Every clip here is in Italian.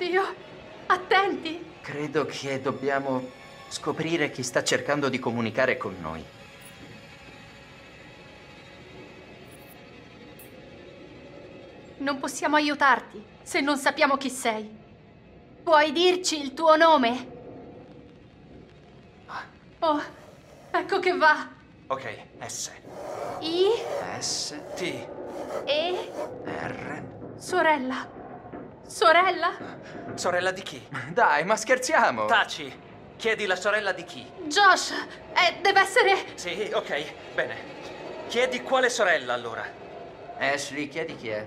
Oddio, attenti! Credo che dobbiamo scoprire chi sta cercando di comunicare con noi. Non possiamo aiutarti se non sappiamo chi sei. Puoi dirci il tuo nome? Oh, ecco che va. Ok, S. I, S, T. E, R. sorella. Sorella? Sorella di chi? Dai, ma scherziamo! Taci. Chiedi la sorella di chi? Josh, eh, deve essere... Sì, ok, bene. Chiedi quale sorella allora. Ashley, chiedi chi è.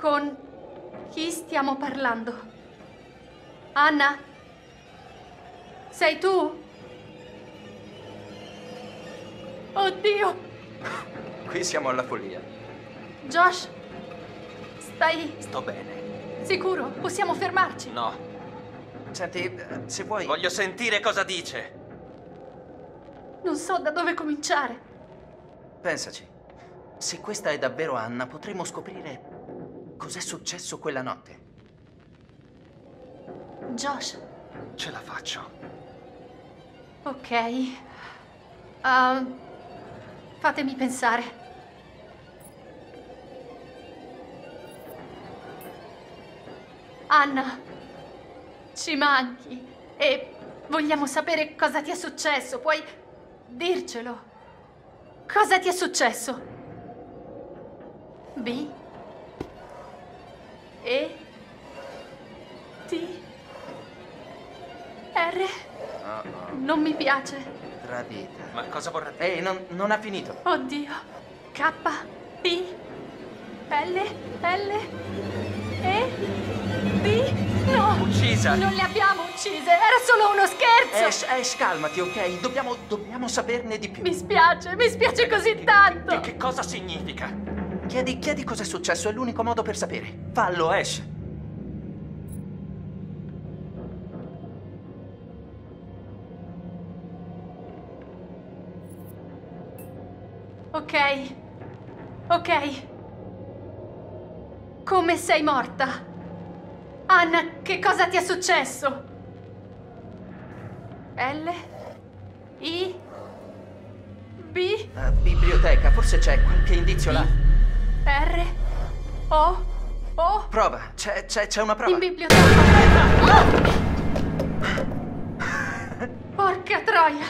Con chi stiamo parlando? Anna? Sei tu? Oddio! Qui siamo alla follia. Josh? Stai Sto bene. sicuro? Possiamo fermarci? No. Senti, se vuoi... Voglio sentire cosa dice. Non so da dove cominciare. Pensaci. Se questa è davvero Anna, potremo scoprire cos'è successo quella notte. Josh, Ce la faccio. ok. Ehm, fatemi pensare. Anna, ci manchi e vogliamo sapere cosa ti è successo. Puoi dircelo. Cosa ti è successo? B? E? T? R? Oh, Non mi piace. Tradita. Ma cosa vorrà dire? Ehi, non, non ha finito. Oddio. K, P, L, L, E, D. No! Uccisa! Non le abbiamo uccise, era solo uno scherzo! Ash, Ash, calmati, ok? Dobbiamo, dobbiamo saperne di più. Mi spiace, mi spiace così tanto! Che, che cosa significa? Chiedi, chiedi cos'è successo, è l'unico modo per sapere. Fallo, Ash. Ok. Ok. Come sei morta? Anna, che cosa ti è successo? L? I? B? Eh, biblioteca, forse c'è qualche indizio là. R? O? O? Prova, c'è, c'è, c'è una prova. In biblioteca. Porca troia!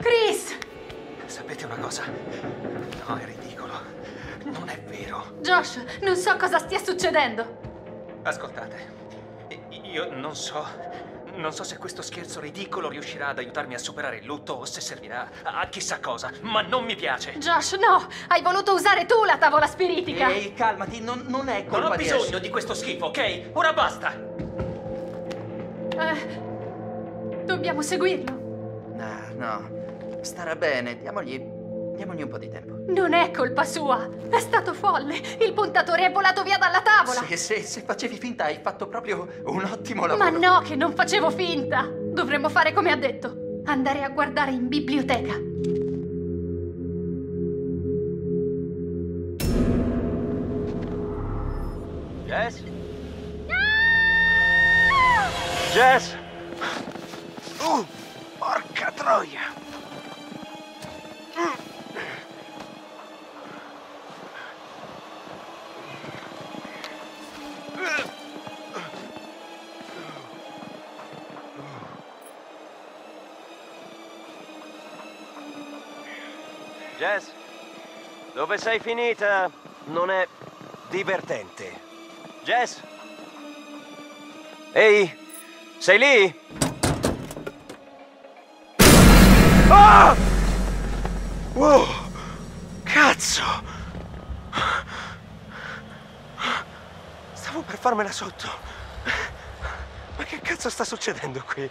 Chris! Sapete una cosa? No, è ridicolo. Non è vero. Josh, non so cosa stia succedendo. Ascoltate, io non so. Non so se questo scherzo ridicolo riuscirà ad aiutarmi a superare il lutto o se servirà a chissà cosa, ma non mi piace. Josh, no! Hai voluto usare tu la tavola spiritica! Ehi, calmati, non, non è Non colpa ho di bisogno Ash. di questo schifo, ok? Ora basta! Eh, dobbiamo seguirlo. No, no. Starà bene, diamogli. diamogli un po' di tempo. Non è colpa sua! È stato folle! Il puntatore è volato via dalla tavola! Se, se, se facevi finta, hai fatto proprio un ottimo lavoro. Ma no, che non facevo finta! Dovremmo fare come ha detto. Andare a guardare in biblioteca. Jess? Jess? Uh, porca troia! Jess, dove sei finita? Non è divertente. Jess? Ehi, sei lì? Ah! Wow! Cazzo! Stavo per farmela sotto. Ma che cazzo sta succedendo qui?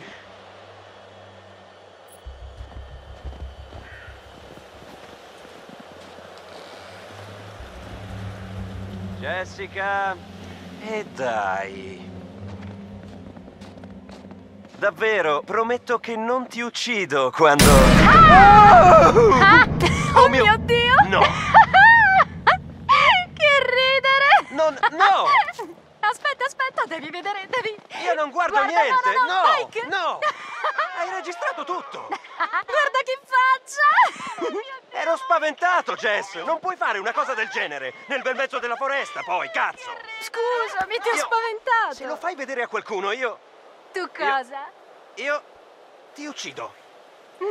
Jessica? E dai. Davvero, prometto che non ti uccido quando... Ah! Oh! Ah! Oh, mio... Dio! No! che ridere! Non... No! Aspetta, aspetta, devi vedere, devi... Io non guardo Guarda, niente! No, no! no. no. Hai registrato tutto! Guarda che faccia! Ero spaventato, Jess! Non puoi fare una cosa del genere! Nel bel mezzo della foresta, poi, cazzo! Scusami, ti ho Io- spaventato. Se lo fai vedere a qualcuno, io. Tu cosa? io. ti uccido.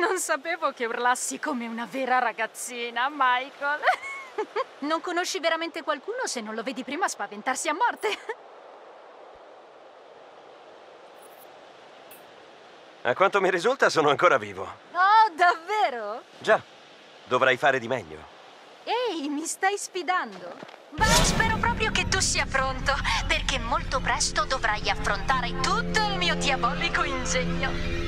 Non sapevo che urlassi come una vera ragazzina, Michael. Non conosci veramente qualcuno se non lo vedi prima spaventarsi a morte. A quanto mi risulta, sono ancora vivo. Oh, davvero? Già, dovrai fare di meglio. Ehi, mi stai sfidando? Beh, spero proprio che tu sia pronto, perché molto presto dovrai affrontare tutto il mio diabolico ingegno.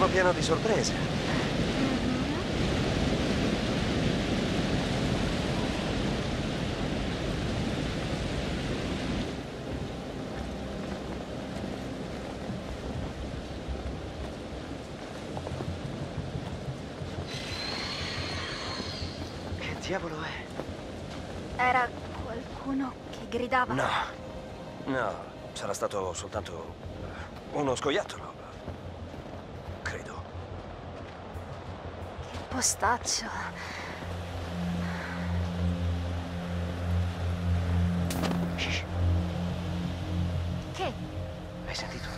Sono pieno di sorprese. Che diavolo è? Era qualcuno che gridava. No, no, sarà stato soltanto uno scoiattolo. Postaccio. Shh, Che? hai sentito?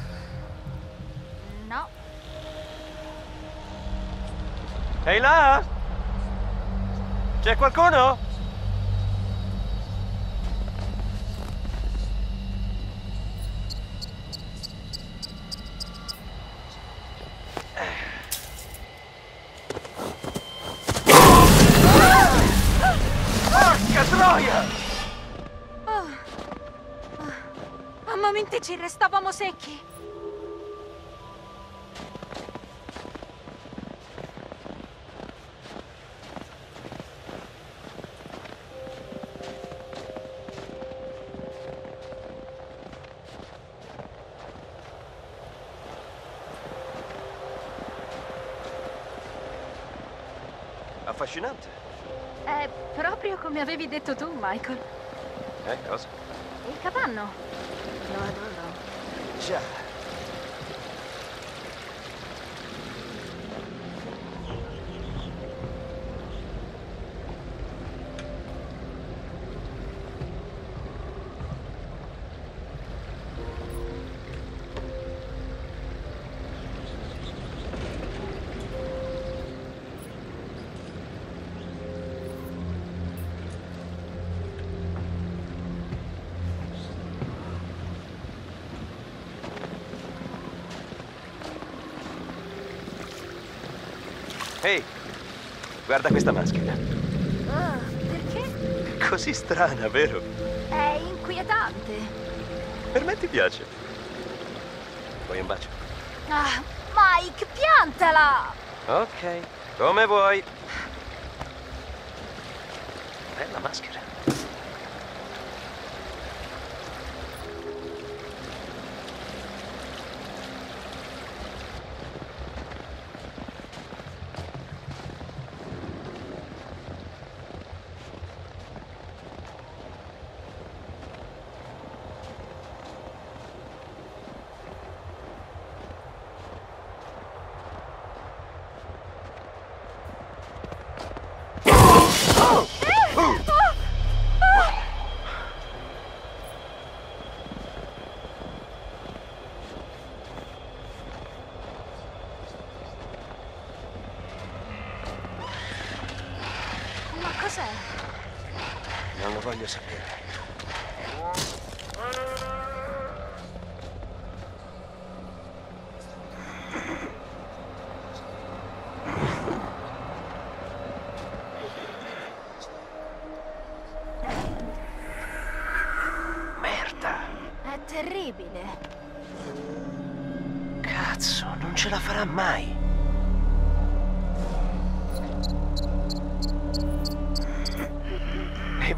No. Ehi là? C'è qualcuno? Ci restavamo secchi. Affascinante. È proprio come avevi detto tu, Michael. Eh, cosa? Il capanno. Lo adoro. Già. Ehi, guarda questa maschera. Oh, perché? È così strana, vero? È inquietante. Per me ti piace. Vuoi un bacio? Ah, Mike, piantala! Ok, come vuoi. Bella maschera. Ma cos'è? Non lo voglio sapere.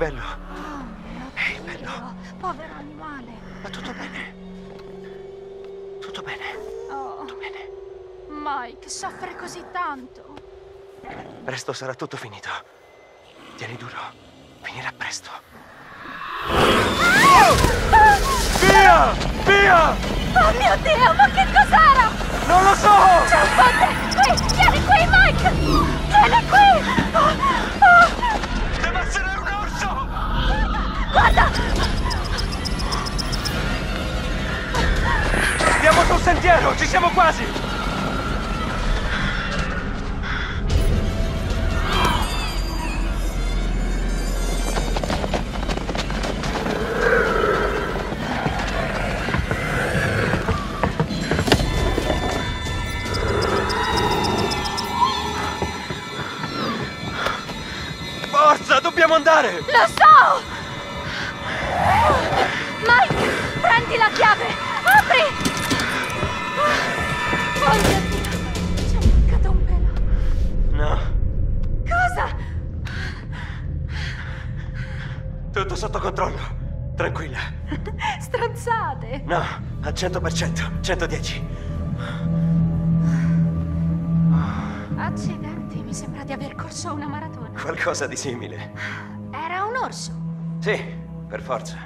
Ehi, bello. Oh Ehi, bello. Dio, povero animale. Ma tutto bene? Tutto bene? Oh, Tutto bene? Mike soffre così tanto. Presto sarà tutto finito. Tieni duro. Finirà presto. Via! Via! Oh mio Dio, ma che cos'era? Non lo so! C'è un dobbiamo andare! Lo so! Mike, prendi la chiave! Apri! Oh mio Dio! C'è mancato un pelo. No, Cosa? tutto sotto controllo. Tranquilla. Stronzate! No, al 100%, 110. Accidenti, mi sembra di aver corso una maratona. Qualcosa di simile. Era un orso. Sì, per forza.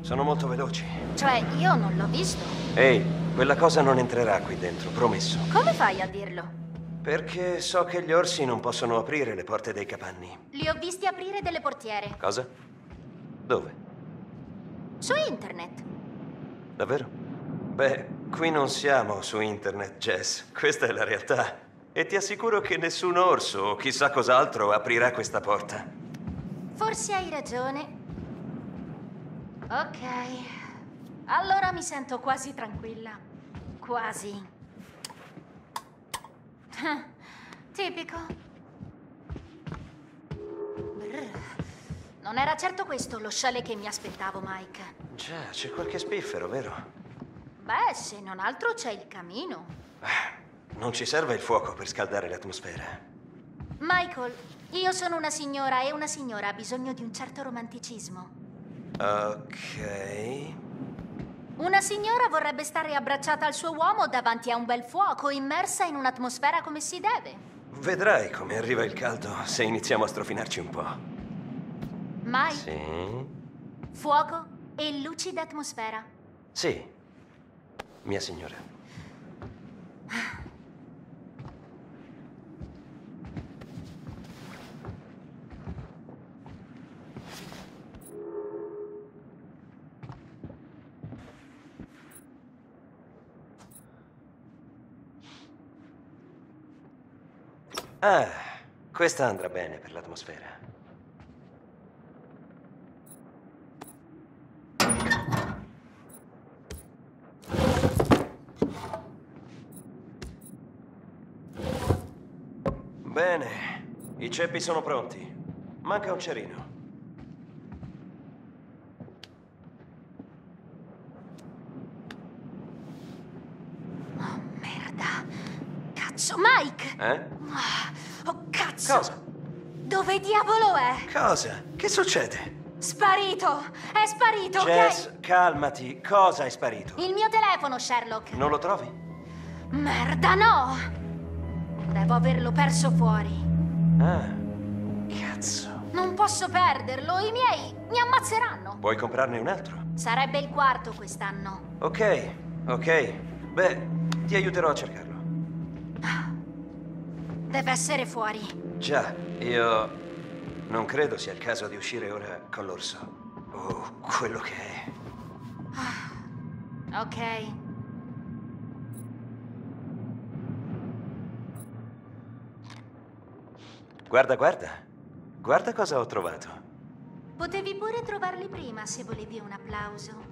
Sono molto veloci. Cioè, io non l'ho visto. Ehi, quella cosa non entrerà qui dentro, promesso. Come fai a dirlo? Perché so che gli orsi non possono aprire le porte dei capanni. Li ho visti aprire delle portiere. Cosa? Dove? Su internet. Davvero? Beh, qui non siamo su internet, Jess. Questa è la realtà. E ti assicuro che nessun orso o chissà cos'altro aprirà questa porta. Forse hai ragione. Ok. Allora mi sento quasi tranquilla. Quasi. Ah, Tipico. Brr. Non era certo questo lo chalet che mi aspettavo, Mike. Già, c'è qualche spiffero, vero? Beh, se non altro c'è il camino. Non ci serve il fuoco per scaldare l'atmosfera. Michael, io sono una signora e una signora ha bisogno di un certo romanticismo. Ok. Una signora vorrebbe stare abbracciata al suo uomo davanti a un bel fuoco, immersa in un'atmosfera come si deve. Vedrai come arriva il caldo se iniziamo a strofinarci un po'. Mai Sì? fuoco e lucida atmosfera. Sì. Mia signora. Ah, questa andrà bene per l'atmosfera. Bene, i ceppi sono pronti. Manca un cerino. Oh, merda. Cazzo, Mike! Eh? Ah, Oh, cazzo! Cosa? Dove diavolo è? Cosa? Che succede? Sparito! È sparito, Jess, ok? calmati. Cosa è sparito? Il mio telefono, Sherlock. Non lo trovi? Merda, no! Devo averlo perso fuori. Ah, cazzo. Non posso perderlo, i miei mi ammazzeranno. Puoi comprarne un altro? Sarebbe il quarto quest'anno. Ok, ok. Beh, ti aiuterò a cercarlo. Deve essere fuori. Già, io non credo sia il caso di uscire ora con l'orso. O quello che è. Ok. Guarda, guarda. Guarda cosa ho trovato. Potevi pure trovarli prima se volevi un applauso.